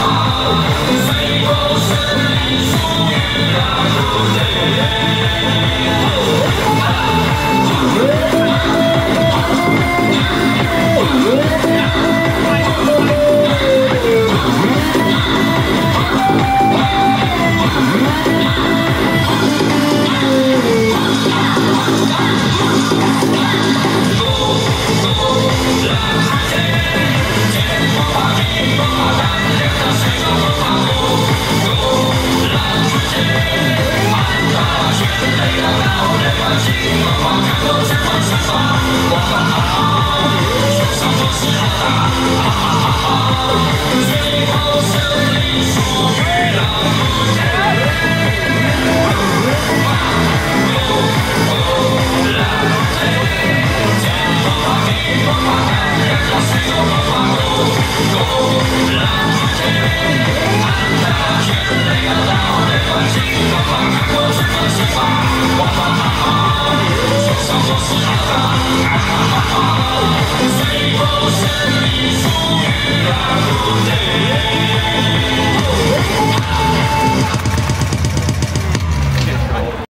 啊最后属于那天 Oh, 有神秘咒语让古